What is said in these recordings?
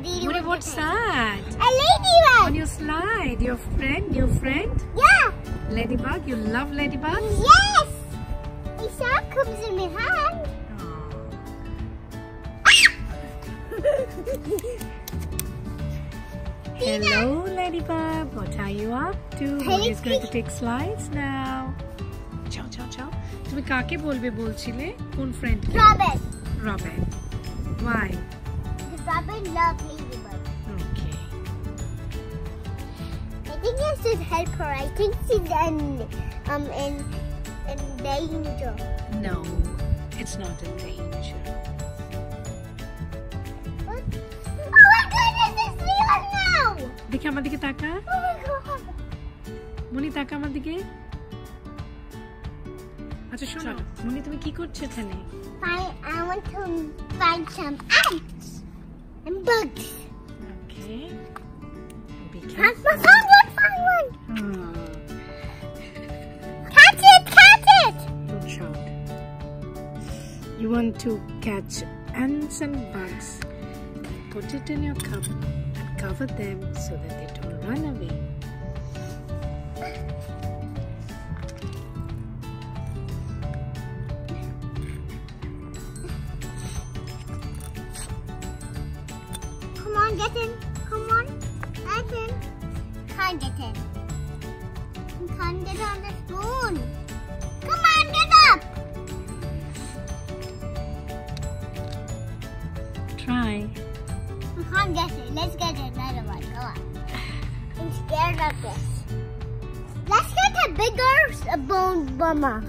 Didi Muni, was what's getting. that? A ladybug. On your slide, your friend, your friend? Yeah. Ladybug, you love ladybug? Yes. A shark comes in my hand. Hello, Ladybug. What are you up to? Moni is going to take slides now. যাও যাও যাও তুমি কাকে বলবে বলছিলে কোন friend Robin. রবেন Y The Robin loves ladybug. Okay I think I should help her. I think she's in um in in danger. No, it's not in danger. What? Oh my goodness, it's real now! দেখি আমার দিকে তাকা Oh my god! Moni তাকা আমার দিকে আচ্ছা শোনো মনি তুমি কি করছো এখানে I I want to find some ants and bugs. I found one, found one. Hmm. Catch it, catch it! Don't shout. You want to catch ants and bugs. Put it in your cup and cover them so that they don't run away. Come on, get in. Come on, get in. Can't get in. Can't get on the spoon. Come on, get up. Try. We can't get it. Let's get another one. Go on. I'm scared of this. Let's get a bigger s- bone bomber.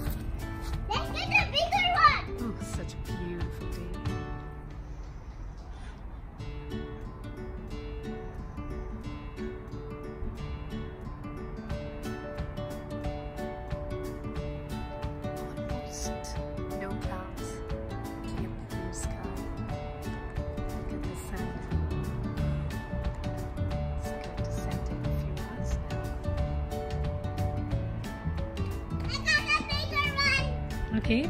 Almost no clouds. Clear blue sky. Look at the sun. It's going to set in a few months now. I got a bigger one. Okay,